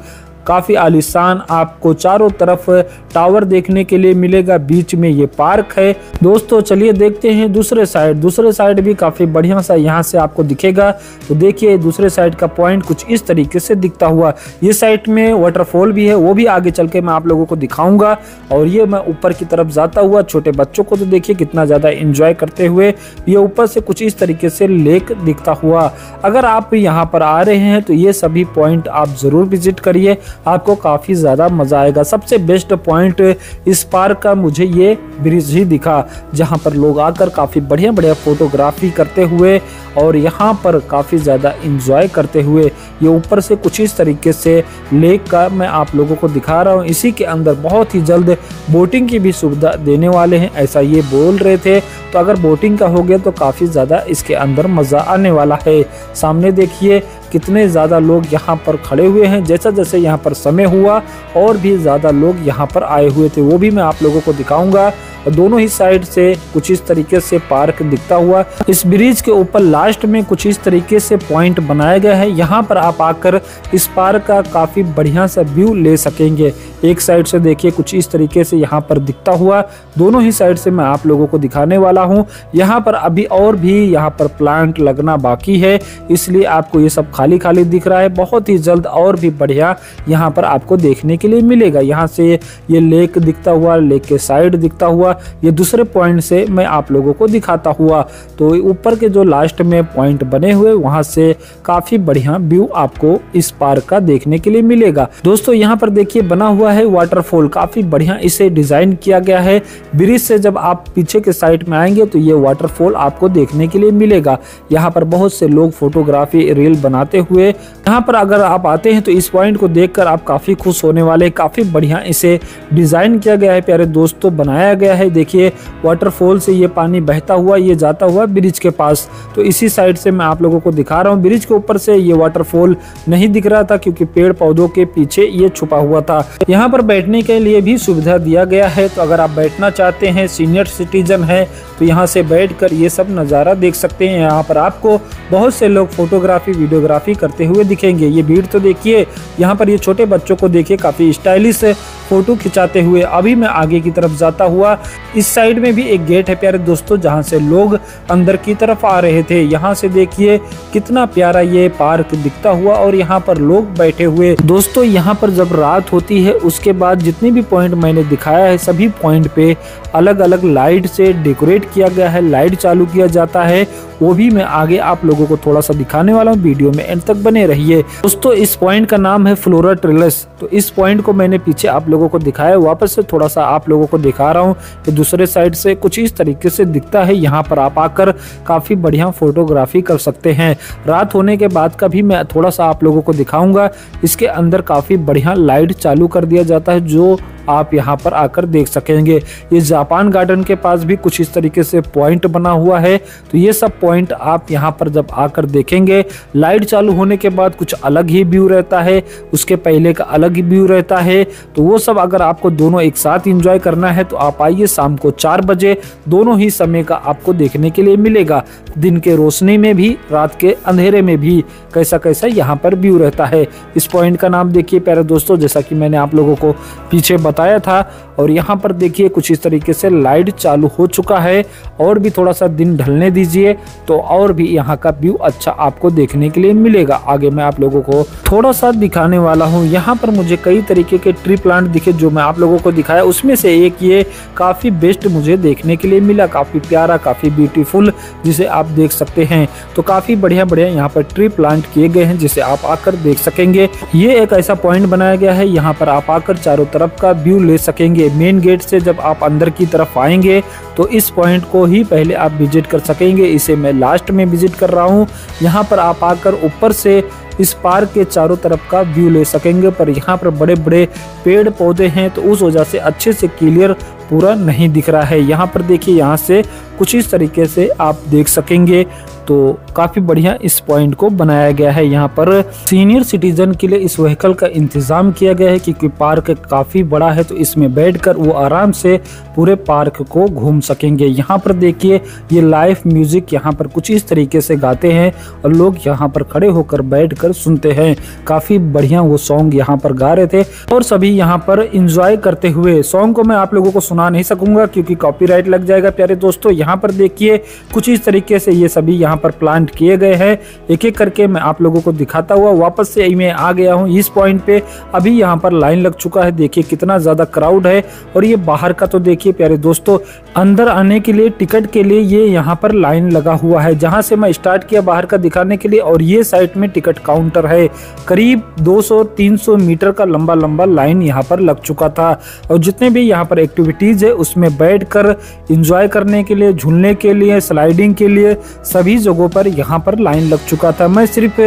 काफ़ी आलिशान आपको चारों तरफ़ टावर देखने के लिए मिलेगा। बीच में ये पार्क है। दोस्तों, चलिए देखते हैं दूसरे साइड। दूसरे साइड भी काफ़ी बढ़िया सा यहाँ से आपको दिखेगा। तो देखिए, दूसरे साइड का पॉइंट कुछ इस तरीके से दिखता हुआ। ये साइड में वाटरफॉल भी है, वो भी आगे चल के मैं आप लोगों को दिखाऊँगा। और ये मैं ऊपर की तरफ़ जाता हुआ छोटे बच्चों को तो देखिए कितना ज़्यादा इंजॉय करते हुए ये ऊपर से कुछ इस तरीके से लेक दिखता हुआ। अगर आप यहाँ पर आ रहे हैं तो ये सभी पॉइंट आप ज़रूर विज़िट करिए। आपको काफ़ी ज़्यादा मज़ा आएगा। सबसे बेस्ट पॉइंट इस पार्क का मुझे ये ब्रिज ही दिखा, जहाँ पर लोग आकर काफ़ी बढ़िया बढ़िया फोटोग्राफी करते हुए और यहाँ पर काफ़ी ज़्यादा इंजॉय करते हुए ये ऊपर से कुछ इस तरीके से लेक का मैं आप लोगों को दिखा रहा हूँ। इसी के अंदर बहुत ही जल्द बोटिंग की भी सुविधा देने वाले हैं, ऐसा ये बोल रहे थे। तो अगर बोटिंग का हो गया तो काफ़ी ज़्यादा इसके अंदर मज़ा आने वाला है। सामने देखिए कितने ज़्यादा लोग यहाँ पर खड़े हुए हैं। जैसा जैसे यहाँ पर समय हुआ और भी ज़्यादा लोग यहाँ पर आए हुए थे, वो भी मैं आप लोगों को दिखाऊँगा। दोनों ही साइड से कुछ इस तरीके से पार्क दिखता हुआ। इस ब्रिज के ऊपर लास्ट में कुछ इस तरीके से पॉइंट बनाया गया है। यहाँ पर आप आकर इस पार्क का काफ़ी बढ़िया सा व्यू ले सकेंगे। एक साइड से देखिए कुछ इस तरीके से यहाँ पर दिखता हुआ। दोनों ही साइड से मैं आप लोगों को दिखाने वाला हूँ। यहाँ पर अभी और भी यहाँ पर प्लांट लगना बाकी है, इसलिए आपको ये सब खाली खाली दिख रहा है। बहुत ही जल्द और भी बढ़िया यहाँ पर आपको देखने के लिए मिलेगा। यहाँ से ये लेक दिखता हुआ, लेक के साइड दिखता हुआ, ये दूसरे पॉइंट से मैं आप लोगों को दिखाता हुआ। तो ऊपर के जो लास्ट में पॉइंट बने हुए, वहाँ से काफ़ी बढ़िया व्यू आपको इस पार्क का देखने के लिए मिलेगा। दोस्तों, यहाँ पर देखिए बना हुआ है वाटरफॉल काफ़ी बढ़िया इसे डिज़ाइन किया गया है। ब्रिज से जब आप पीछे के साइड में आएँगे तो ये वाटरफॉल आपको देखने के लिए मिलेगा। यहाँ पर बहुत से लोग फोटोग्राफी रील बनाते हुए यहाँ पर अगर आप आते हैं तो इस पॉइंट को देखकर आप काफ़ी खुश होने वाले काफ़ी बढ़िया इसे डिज़ाइन किया गया है, प्यारे दोस्तों, बनाया गया है। देखिए वाटरफॉल से ये पानी बहता हुआ, ये जाता हुआ ब्रिज के पास। तो इसी साइड से मैं आप लोगों को दिखा रहा हूँ। ब्रिज के ऊपर से ये वाटरफॉल नहीं दिख रहा था, क्योंकि पेड़ पौधों के पीछे ये छुपा हुआ था। यहाँ पर बैठने के लिए भी सुविधा दिया गया है। तो अगर आप बैठना चाहते हैं सीनियर सिटीजन है तो यहाँ से बैठ ये सब नज़ारा देख सकते हैं। यहाँ पर आपको बहुत से लोग फोटोग्राफी, वीडियोग्राफी करते हुए दिखेंगे। ये भीड़ तो देखिए, यहाँ पर ये छोटे बच्चों को देखिए, काफ़ी स्टाइलिश फ़ोटो खिंचाते हुए अभी मैं आगे की तरफ़ जाता हुआ, इस साइड में भी एक गेट है प्यारे दोस्तों, जहाँ से लोग अंदर की तरफ़ आ रहे थे। यहाँ से देखिए कितना प्यारा ये पार्क दिखता हुआ और यहाँ पर लोग बैठे हुए। दोस्तों, यहाँ पर जब रात होती है, उसके बाद जितने भी पॉइंट मैंने दिखाया है, सभी पॉइंट पे अलग अलग लाइट से डेकोरेट किया गया है, लाइट चालू किया जाता है। वो भी मैं आगे आप लोगों को थोड़ा सा दिखाने वाला हूँ, वीडियो में एंड तक बने रहिए। दोस्तों, इस पॉइंट का नाम है फ्लोरा ट्रेलस तो इस पॉइंट को मैंने पीछे आप लोगों को दिखाया, वापस से थोड़ा सा आप लोगों को दिखा रहा हूँ कि दूसरे साइड से कुछ इस तरीके से दिखता है। यहाँ पर आप आकर काफ़ी बढ़िया फोटोग्राफी कर सकते हैं। रात होने के बाद का भी मैं थोड़ा सा आप लोगों को दिखाऊँगा। इसके अंदर काफ़ी बढ़िया लाइट चालू कर दिया जाता है, जो आप यहाँ पर आकर देख सकेंगे। ये जापान गार्डन के पास भी कुछ इस तरीके से पॉइंट बना हुआ है। तो ये सब पॉइंट आप यहाँ पर जब आकर देखेंगे, लाइट चालू होने के बाद कुछ अलग ही व्यू रहता है, उसके पहले का अलग ही व्यू रहता है। तो वो सब अगर आपको दोनों एक साथ इंजॉय करना है तो आप आइए शाम को चार बजे, दोनों ही समय का आपको देखने के लिए मिलेगा। दिन के रोशनी में भी, रात के अंधेरे में भी कैसा कैसा यहाँ पर व्यू रहता है। इस पॉइंट का नाम देखिए प्यारे दोस्तों, जैसा कि मैंने आप लोगों को पीछे बता बताया था और यहाँ पर देखिए कुछ इस तरीके से लाइट चालू हो चुका है। और भी थोड़ा सा दिन ढलने दीजिए तो और भी यहाँ का व्यू अच्छा आपको देखने के लिए मिलेगा। आगे मैं आप लोगों को थोड़ा सा दिखाने वाला हूँ। यहाँ पर मुझे कई तरीके के ट्री प्लांट दिखे, जो मैं आप लोगों को दिखाया। उसमें से एक ये काफ़ी बेस्ट मुझे देखने के लिए मिला। काफ़ी प्यारा, काफ़ी ब्यूटीफुल जिसे आप देख सकते हैं। तो काफ़ी बढ़िया बढ़िया यहाँ पर ट्री प्लांट किए गए हैं, जिसे आप आकर देख सकेंगे। ये एक ऐसा पॉइंट बनाया गया है। यहाँ पर आप आकर चारों तरफ़ का व्यू ले सकेंगे। मेन गेट से जब आप अंदर की तरफ़ आएँगे तो इस पॉइंट को ही पहले आप विज़िट कर सकेंगे। इसे मैं लास्ट में विज़िट कर रहा हूँ। यहाँ पर आप आकर ऊपर से इस पार्क के चारों तरफ़ का व्यू ले सकेंगे, पर यहाँ पर बड़े बड़े पेड़ पौधे हैं तो उस वजह से अच्छे से क्लियर पूरा नहीं दिख रहा है। यहाँ पर देखिए, यहाँ से कुछ इस तरीके से आप देख सकेंगे। तो काफ़ी बढ़िया इस पॉइंट को बनाया गया है। यहाँ पर सीनियर सिटीजन के लिए इस व्हीकल का इंतज़ाम किया गया है क्योंकि पार्क काफ़ी बड़ा है तो इसमें बैठकर वो आराम से पूरे पार्क को घूम सकेंगे। यहाँ पर देखिए, ये लाइव म्यूज़िक यहाँ पर कुछ इस तरीके से गाते हैं और लोग यहाँ पर खड़े होकर बैठ सुनते हैं। काफ़ी बढ़िया वो सॉन्ग यहाँ पर गा रहे थे और सभी यहाँ पर इंजॉय करते हुए। सॉन्ग को मैं आप लोगों को सुना नहीं सकूँगा क्योंकि कॉपीराइट लग जाएगा प्यारे दोस्तों। यहाँ पर देखिए, कुछ इस तरीके से ये सभी यहाँ पर प्लांट किए गए हैं। एक एक करके मैं आप लोगों को दिखाता हुआ वापस से मैं आ गया हूँ इस पॉइंट पे। अभी यहाँ पर लाइन लग चुका है। देखिए कितना ज़्यादा क्राउड है। और ये बाहर का तो देखिए प्यारे दोस्तों अंदर आने के लिए, टिकट के लिए ये यहाँ पर लाइन लगा हुआ है, जहाँ से मैं स्टार्ट किया बाहर का दिखाने के लिए और ये साइड में टिकट काउंटर है। करीब 200-300 मीटर का लंबा लंबा लाइन यहाँ पर लग चुका था और जितने भी यहाँ पर एक्टिविटीज़ है, उसमें बैठ कर इंजॉय करने के लिए, झूलने के लिए, स्लाइडिंग के लिए, सभी जगहों पर यहाँ पर लाइन लग चुका था। मैं सिर्फ़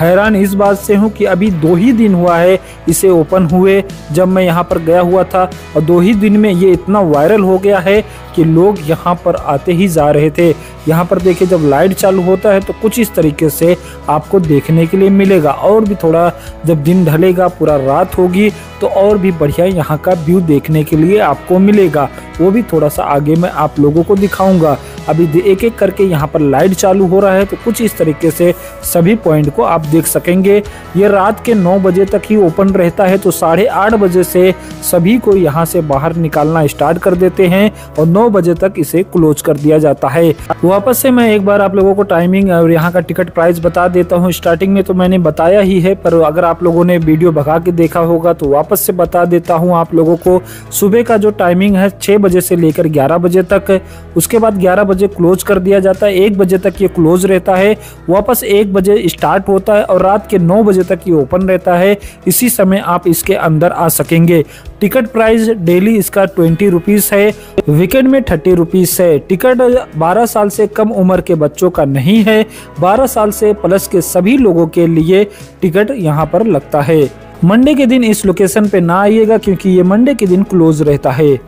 हैरान इस बात से हूँ कि अभी दो ही दिन हुआ है, इसे ओपन हुए, जब मैं यहाँ पर गया हुआ था और दो ही दिन में ये इतना वायरल हो गया है कि लोग यहाँ पर आते ही जा रहे थे। यहाँ पर देखिए, जब लाइट चालू होता है तो कुछ इस तरीके से आपको देखने के लिए मिलेगा। और भी थोड़ा जब दिन ढलेगा, पूरा रात होगी तो और भी बढ़िया यहाँ का व्यू देखने के लिए आपको मिलेगा। वो भी थोड़ा सा आगे मैं आप लोगों को दिखाऊँगा। अभी एक एक करके यहाँ पर लाइट चालू हो रहा है तो कुछ इस तरीके से सभी पॉइंट को आप देख सकेंगे। ये रात के नौ बजे तक ही ओपन रहता है तो साढ़े आठ बजे से सभी को यहाँ से बाहर निकालना स्टार्ट कर देते हैं और नौ बजे तक इसे क्लोज कर दिया जाता है। वापस से मैं एक बार आप लोगों को टाइमिंग और यहाँ का टिकट प्राइस बता देता हूँ। स्टार्टिंग में तो मैंने बताया ही है, पर अगर आप लोगों ने वीडियो भगा के देखा होगा तो वापस से बता देता हूँ आप लोगों को। सुबह का जो टाइमिंग है छः बजे से लेकर ग्यारह बजे तक। उसके बाद ग्यारह बजे क्लोज कर दिया जाता है। एक बजे तक ये क्लोज रहता है। वापस एक बजे स्टार्ट होता है और रात के नौ बजे तक ये ओपन रहता है। इसी समय आप इसके अंदर आ सकेंगे। टिकट प्राइस डेली इसका ट्वेंटी रुपीज़ है। वीकेंड में थर्टी रुपीज़ है। टिकट बारह साल से कम उम्र के बच्चों का नहीं है। बारह साल से प्लस के सभी लोगों के लिए टिकट यहाँ पर लगता है। मंडे के दिन इस लोकेशन पे ना आइएगा क्योंकि ये मंडे के दिन क्लोज रहता है।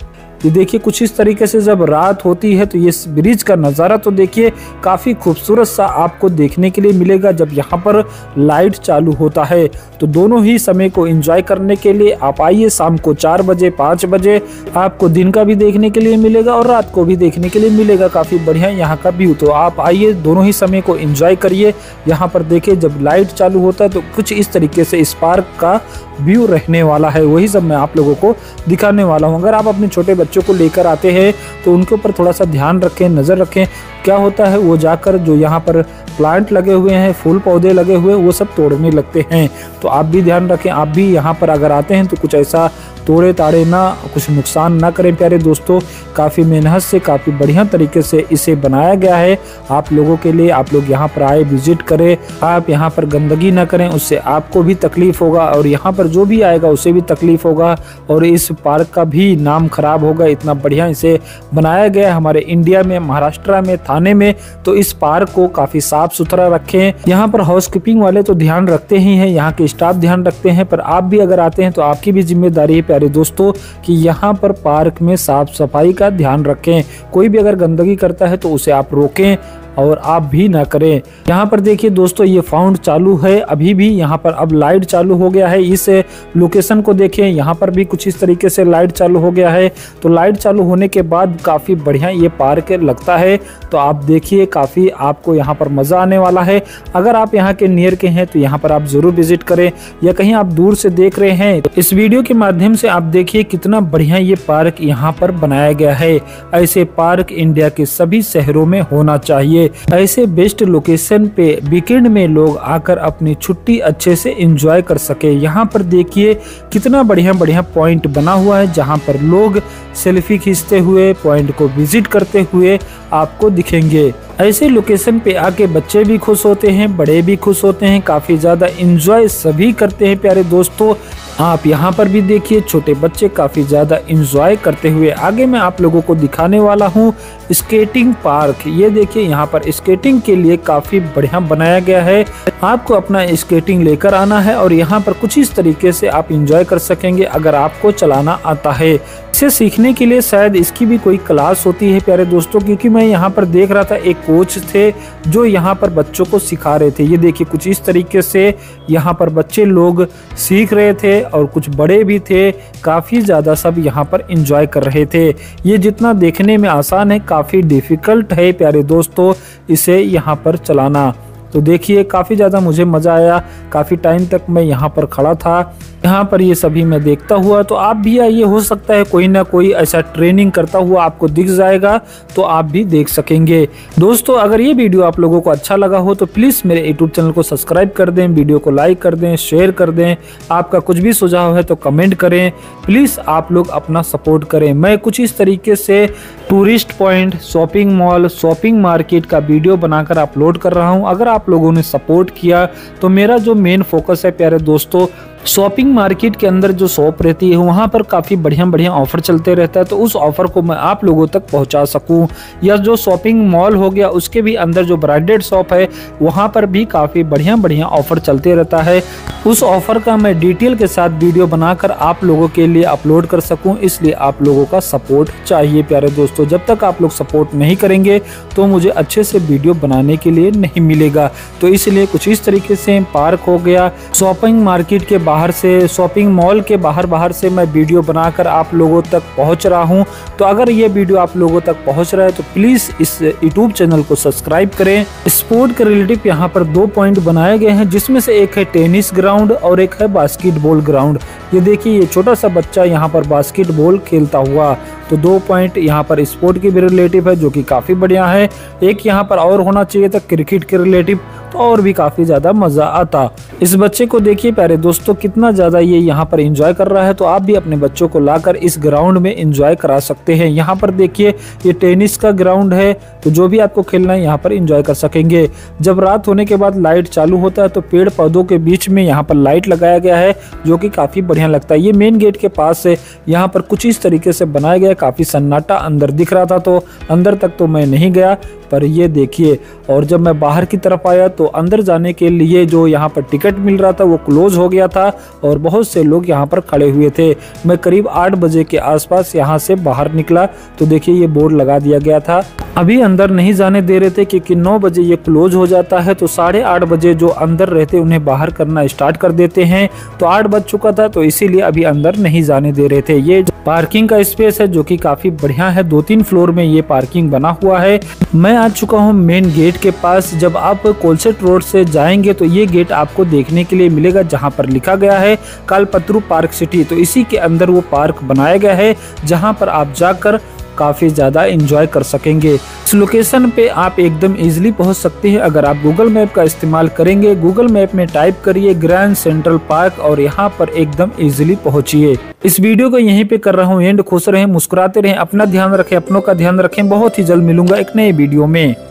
ये देखिए, कुछ इस तरीके से जब रात होती है तो ये ब्रिज का नज़ारा तो देखिए, काफ़ी खूबसूरत सा आपको देखने के लिए मिलेगा जब यहाँ पर लाइट चालू होता है। तो दोनों ही समय को एंजॉय करने के लिए आप आइए, शाम को चार बजे, पाँच बजे आपको दिन का भी देखने के लिए मिलेगा और रात को भी देखने के लिए मिलेगा। काफ़ी बढ़िया यहाँ का व्यू तो आप आइए, दोनों ही समय को इंजॉय करिए। यहाँ पर देखिए, जब लाइट चालू होता है तो कुछ इस तरीके से इस पार्क का व्यू रहने वाला है, वही सब मैं आप लोगों को दिखाने वाला हूँ। अगर आप अपने छोटे बच्चों को लेकर आते हैं तो उनके ऊपर थोड़ा सा ध्यान रखें, नज़र रखें, क्या होता है, वो जाकर जो यहाँ पर प्लांट लगे हुए हैं, फूल पौधे लगे हुए वो सब तोड़ने लगते हैं। तो आप भी ध्यान रखें, आप भी यहाँ पर अगर आते हैं तो कुछ ऐसा तोड़े ताड़े ना, कुछ नुकसान ना करें प्यारे दोस्तों। काफ़ी मेहनत से, काफ़ी बढ़िया तरीके से इसे बनाया गया है। आप लोगों के लिए, आप लोग यहाँ पर आए विज़िट करें। आप यहाँ पर गंदगी ना करें, उससे आपको भी तकलीफ़ होगा और यहाँ पर जो भी आएगा, उसे भी तकलीफ़ होगा और इस पार्क का भी नाम खराब होगा। इतना बढ़िया इसे बनाया गया हमारे इंडिया में, महाराष्ट्र में, थाने में। तो इस पार्क को काफ़ी साफ़ सुथरा रखें। यहाँ पर हाउस कीपिंग वाले तो ध्यान रखते ही हैं, यहाँ के स्टाफ ध्यान रखते हैं, पर आप भी अगर आते हैं तो आपकी भी ज़िम्मेदारी है प्यारे दोस्तों, कि यहाँ पर पार्क में साफ़ सफ़ाई का ध्यान रखें। कोई भी अगर गंदगी करता है तो उसे आप रोकें। और आप भी ना करें। यहाँ पर देखिए दोस्तों, ये फाउंड चालू है। अभी भी यहाँ पर अब लाइट चालू हो गया है। इस लोकेशन को देखें यहाँ पर भी कुछ इस तरीके से लाइट चालू हो गया है। तो लाइट चालू होने के बाद काफ़ी बढ़िया ये पार्क लगता है। तो आप देखिए, काफ़ी आपको यहाँ पर मज़ा आने वाला है। अगर आप यहाँ के नियर के हैं तो यहाँ पर आप ज़रूर विज़िट करें। या कहीं आप दूर से देख रहे हैं तो इस वीडियो के माध्यम से आप देखिए कितना बढ़िया ये पार्क यहाँ पर बनाया गया है। ऐसे पार्क इंडिया के सभी शहरों में होना चाहिए। ऐसे बेस्ट लोकेशन पे वीकेंड में लोग आकर अपनी छुट्टी अच्छे से इंजॉय कर सके। यहाँ पर देखिए कितना बढ़िया बढ़िया पॉइंट बना हुआ है, जहाँ पर लोग सेल्फी खींचते हुए पॉइंट को विज़िट करते हुए आपको दिखेंगे। ऐसे लोकेशन पे आके बच्चे भी खुश होते हैं, बड़े भी खुश होते हैं, काफ़ी ज़्यादा इंजॉय सभी करते हैं प्यारे दोस्तों। आप यहाँ पर भी देखिए, छोटे बच्चे काफ़ी ज़्यादा इंजॉय करते हुए आगे मैं आप लोगों को दिखाने वाला हूँ स्केटिंग पार्क ये देखिए, यहाँ पर स्केटिंग के लिए काफ़ी बढ़िया बनाया गया है। आपको अपना स्केटिंग लेकर आना है और यहाँ पर कुछ इस तरीके से आप इंजॉय कर सकेंगे, अगर आपको चलाना आता है। इसे सीखने के लिए शायद इसकी भी कोई क्लास होती है, प्यारे दोस्तों, क्योंकि मैं यहाँ पर देख रहा था एक कोच थे जो यहाँ पर बच्चों को सिखा रहे थे। ये देखिए, कुछ इस तरीके से यहाँ पर बच्चे लोग सीख रहे थे और कुछ बड़े भी थे, काफ़ी ज़्यादा सब यहाँ पर इंजॉय कर रहे थे। ये जितना देखने में आसान है, काफ़ी डिफ़िकल्ट है, प्यारे दोस्तों, इसे यहाँ पर चलाना। तो देखिए, काफ़ी ज़्यादा मुझे मज़ा आया। काफ़ी टाइम तक मैं यहाँ पर खड़ा था। यहाँ पर ये सभी मैं देखता हुआ तो आप भी आइए, हो सकता है कोई ना कोई ऐसा ट्रेनिंग करता हुआ आपको दिख जाएगा तो आप भी देख सकेंगे। दोस्तों, अगर ये वीडियो आप लोगों को अच्छा लगा हो तो प्लीज़ मेरे यूट्यूब चैनल को सब्सक्राइब कर दें, वीडियो को लाइक कर दें, शेयर कर दें। आपका कुछ भी सुझाव है तो कमेंट करें। प्लीज़ आप लोग अपना सपोर्ट करें। मैं कुछ इस तरीके से tourist point, shopping mall, shopping market का वीडियो बनाकर अपलोड कर रहा हूँ। अगर आप लोगों ने सपोर्ट किया तो मेरा जो मेन फोकस है, प्यारे दोस्तों शॉपिंग मार्केट के अंदर जो शॉप रहती है, वहाँ पर काफ़ी बढ़िया बढ़िया ऑफ़र चलते रहता है तो उस ऑफ़र को मैं आप लोगों तक पहुँचा सकूँ। या जो शॉपिंग मॉल हो गया, उसके भी अंदर जो ब्रांडेड शॉप है, वहाँ पर भी काफ़ी बढ़िया बढ़िया ऑफ़र चलते रहता है। उस ऑफ़र का मैं डिटेल के साथ वीडियो बनाकर आप लोगों के लिए अपलोड कर सकूँ, इसलिए आप लोगों का सपोर्ट चाहिए प्यारे दोस्तों। जब तक आप लोग सपोर्ट नहीं करेंगे तो मुझे अच्छे से वीडियो बनाने के लिए नहीं मिलेगा। तो इसलिए कुछ इस तरीके से पार्क हो गया। शॉपिंग मार्केट के बाहर से शॉपिंग मॉल के बाहर बाहर से मैं वीडियो बनाकर आप लोगों तक पहुँच रहा हूँ। तो अगर ये वीडियो आप लोगों तक पहुँच रहा है तो प्लीज़ इस यूट्यूब चैनल को सब्सक्राइब करें। स्पोर्ट के रिलेटिव यहाँ पर दो पॉइंट बनाए गए हैं, जिसमें से एक है टेनिस ग्राउंड और एक है बास्केटबॉल ग्राउंड ये देखिए, ये छोटा सा बच्चा यहाँ पर बास्केटबॉल खेलता हुआ। तो दो पॉइंट यहाँ पर स्पोर्ट के भी रिलेटिव है, जो कि काफ़ी बढ़िया है। एक यहाँ पर और होना चाहिए था क्रिकेट के रिलेटिव तो और भी काफ़ी ज़्यादा मज़ा आता। इस बच्चे को देखिए प्यारे दोस्तों, कितना ज़्यादा ये यहाँ पर एंजॉय कर रहा है तो आप भी अपने बच्चों को लाकर इस ग्राउंड में एंजॉय करा सकते हैं। यहाँ पर देखिए, ये टेनिस का ग्राउंड है तो जो भी आपको खेलना है, यहाँ पर इंजॉय कर सकेंगे। जब रात होने के बाद लाइट चालू होता है तो पेड़ पौधों के बीच में यहाँ पर लाइट लगाया गया है, जो कि काफ़ी बढ़िया लगता है। ये मेन गेट के पास से यहाँ पर कुछ इस तरीके से बनाया गया काफ़ी सन्नाटा अंदर दिख रहा था तो अंदर तक तो मैं नहीं गया पर ये देखिए, और जब मैं बाहर की तरफ़ आया तो अंदर जाने के लिए जो यहाँ पर टिकट मिल रहा था वो क्लोज हो गया था और बहुत से लोग यहाँ पर खड़े हुए थे। मैं करीब आठ बजे के आसपास यहाँ से बाहर निकला तो देखिए ये बोर्ड लगा दिया गया था। अभी अंदर नहीं जाने दे रहे थे क्योंकि नौ बजे ये क्लोज हो जाता है तो साढ़े आठ बजे जो अंदर रहते उन्हें बाहर करना स्टार्ट कर देते हैं। तो आठ बज चुका था तो इसीलिए अभी अंदर नहीं जाने दे रहे थे। ये पार्किंग का स्पेस है जो कि काफ़ी बढ़िया है। दो तीन फ्लोर में ये पार्किंग बना हुआ है। मैं आ चुका हूँ मेन गेट के पास। जब आप कोलसेट रोड से जाएँगे तो ये गेट आपको देखने के लिए मिलेगा, जहाँ पर लिखा गया है कालपत्रु पार्क सिटी। तो इसी के अंदर वो पार्क बनाया गया है, जहाँ पर आप जाकर काफ़ी ज़्यादा इंजॉय कर सकेंगे। इस लोकेशन पे आप एकदम इजीली पहुँच सकते हैं। अगर आप गूगल मैप का इस्तेमाल करेंगे गूगल मैप में टाइप करिए ग्रैंड सेंट्रल पार्क और यहाँ पर एकदम इजीली पहुंचिए। इस वीडियो को यहीं पे कर रहा हूँ एंड खुश रहें, मुस्कुराते रहें, अपना ध्यान रखें, अपनों का ध्यान रखें। बहुत ही जल्द मिलूँगा एक नए वीडियो में।